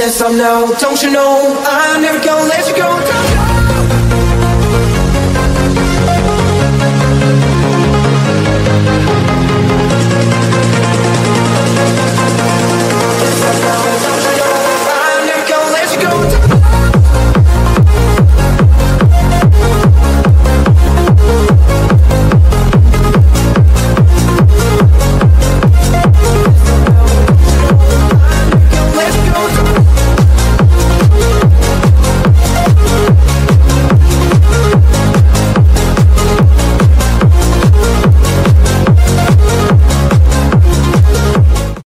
Yes, I'm now. Don't you know I'm never gonna let you go.